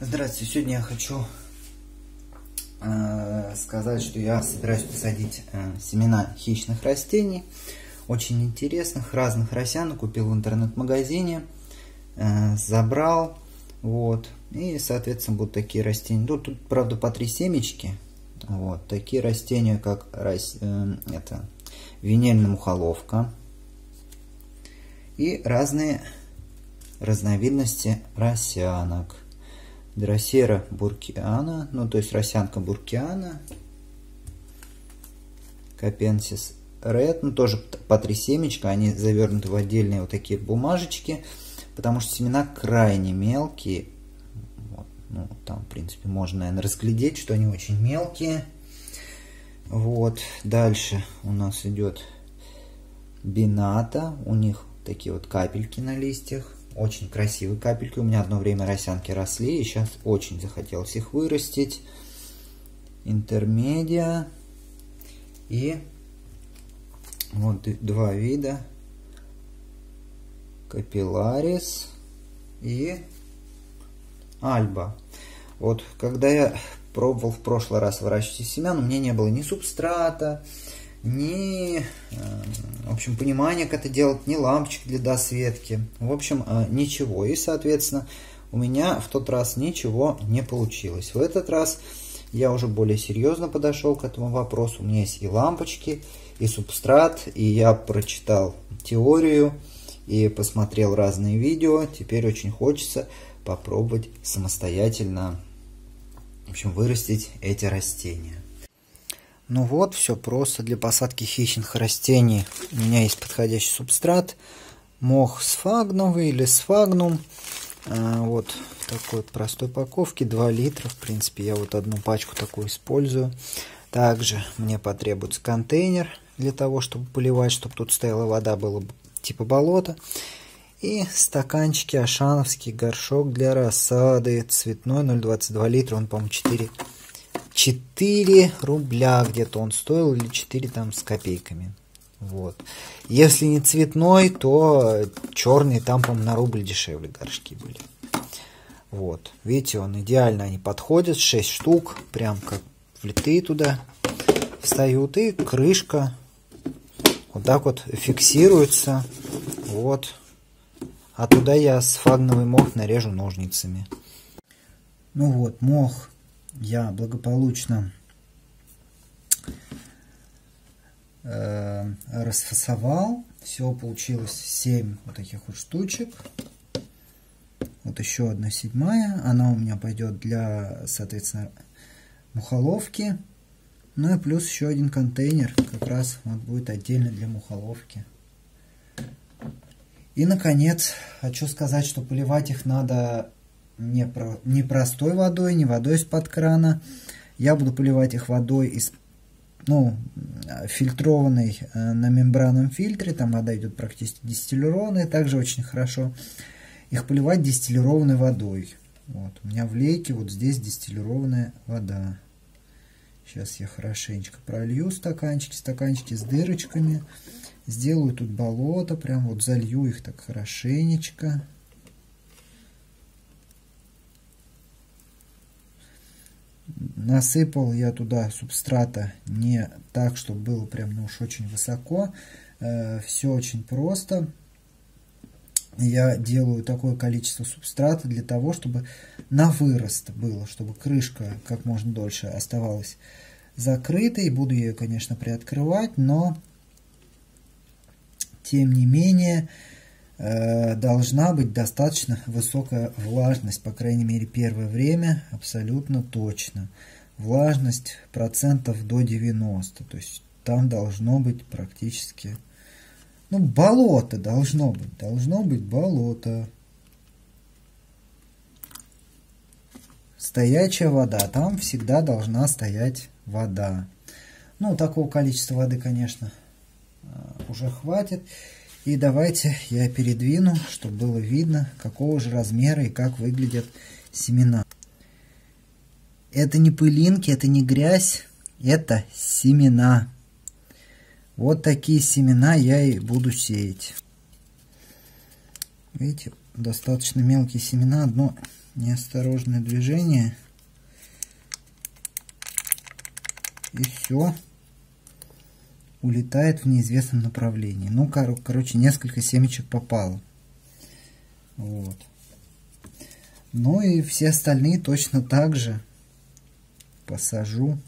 Здравствуйте, сегодня я хочу э, сказать, что я собираюсь посадить э, семена хищных растений, очень интересных, разных росян, купил в интернет-магазине, э, забрал, вот, и, соответственно, будут такие растения. Ну, тут, правда, по три семечки, вот, такие растения, как рас, э, это, винельная мухоловка и разные разновидности росянок – Дросера буркиана, ну то есть росянка буркиана, Капенсис Ред, ну тоже по три семечка, они завернуты в отдельные вот такие бумажечки, потому что семена крайне мелкие. Вот, ну, там, в принципе, можно, наверное, разглядеть, что они очень мелкие. Вот, дальше у нас идет бината, у них такие вот капельки на листьях. Очень красивые капельки. У меня одно время росянки росли, и сейчас очень захотелось их вырастить. Интермедиа. И вот два вида. Капилларис и Альба. Вот когда я пробовал в прошлый раз выращивать семян, у меня не было ни субстрата, ни, э, общем, понимания, как это делать, ни лампочек для досветки. В общем, э, ничего. И, соответственно, у меня в тот раз ничего не получилось. В этот раз я уже более серьезно подошел к этому вопросу. У меня есть и лампочки, и субстрат, и я прочитал теорию, и посмотрел разные видео. Теперь очень хочется попробовать самостоятельно, в общем, вырастить эти растения. Ну вот, все просто. Для посадки хищных растений у меня есть подходящий субстрат. Мох сфагновый или сфагнум. А, вот в такой простой упаковке. 2 литра. В принципе, я вот одну пачку такую использую. Также мне потребуется контейнер для того, чтобы поливать, чтобы тут стояла вода, было типа болота. И стаканчики ашановский, горшок для рассады, цветной 0,22 литра, он, по-моему, 4 4 рубля где-то он стоил, или 4 там с копейками. Вот. Если не цветной, то черный, там, по на рубль дешевле горшки были. Вот. Видите, он идеально, они подходят, 6 штук, прям как влитые туда встают, и крышка вот так вот фиксируется. Вот. А туда я сфагновый мох нарежу ножницами. Ну вот, мох я благополучно э, расфасовал. Все, получилось 7 вот таких вот штучек. Вот еще одна седьмая. Она у меня пойдет для, соответственно, мухоловки. Ну и плюс еще один контейнер. Как раз вот будет отдельно для мухоловки. И, наконец, хочу сказать, что поливать их надо не, про, не простой водой, не водой из-под крана. Я буду поливать их водой из ну, фильтрованной э, на мембранном фильтре. Там вода идет практически дистиллированная. Также очень хорошо их поливать дистиллированной водой. Вот, у меня в лейке вот здесь дистиллированная вода. Сейчас я хорошенечко пролью стаканчики, стаканчики с дырочками. Сделаю тут болото, прям вот залью их так хорошенечко. Насыпал я туда субстрата не так, чтобы было прям ну уж очень высоко. Э, все очень просто. Я делаю такое количество субстрата для того, чтобы на вырост было, чтобы крышка как можно дольше оставалась закрытой. Буду ее, конечно, приоткрывать, но тем не менее должна быть достаточно высокая влажность, по крайней мере первое время, абсолютно точно. Влажность процентов до 90, то есть там должно быть практически, ну болото должно быть, должно быть болото. Стоячая вода, там всегда должна стоять вода. Ну, такого количества воды, конечно, э, уже хватит. И давайте я передвину, чтобы было видно, какого же размера и как выглядят семена. Это не пылинки, это не грязь, это семена. Вот такие семена я и буду сеять. Видите, достаточно мелкие семена, одно неосторожное движение. И все улетает в неизвестном направлении. Ну, кор короче, несколько семечек попало. Вот. Ну и все остальные точно так же посажу.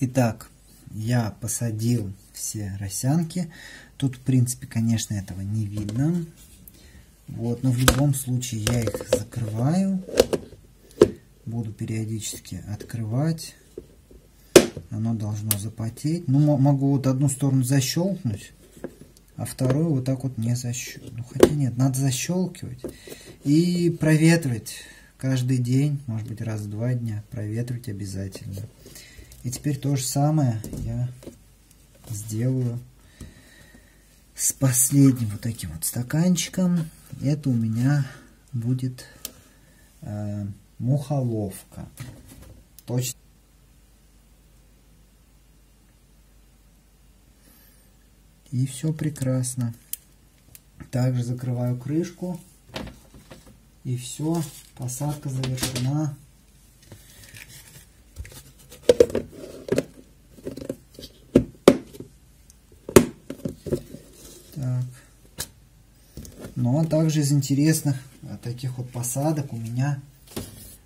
Итак, я посадил все росянки. Тут, в принципе, конечно, этого не видно. Вот, но в любом случае я их закрываю. Буду периодически открывать. Оно должно запотеть. Ну, могу вот одну сторону защелкнуть, а вторую вот так вот не защелкнуть. Ну, хотя нет, надо защелкивать и проветривать каждый день, может быть раз в два дня, проветривать обязательно. И теперь то же самое я сделаю с последним вот таким вот стаканчиком. Это у меня будет э, мухоловка. Точно. И все прекрасно. Также закрываю крышку. И все, посадка завершена. Так. Ну а также из интересных а, таких вот посадок у меня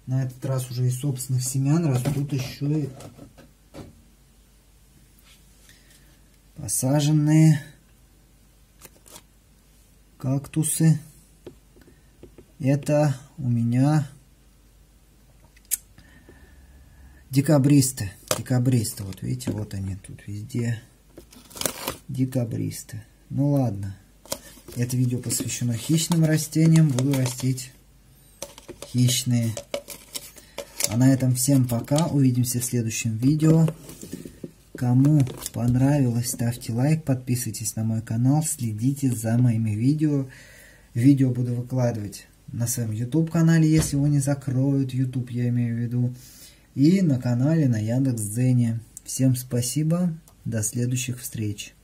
на этот раз уже из собственных семян растут еще и посаженные кактусы. Это у меня декабристы. Декабристы. Вот видите, вот они тут везде. Декабристы. Ну ладно. Это видео посвящено хищным растениям. Буду растить хищные. А на этом всем пока. Увидимся в следующем видео. Кому понравилось, ставьте лайк, подписывайтесь на мой канал, следите за моими видео. Видео буду выкладывать на своем YouTube канале, если его не закроют, YouTube я имею в виду, и на канале на Яндекс.Дзене. Всем спасибо, до следующих встреч.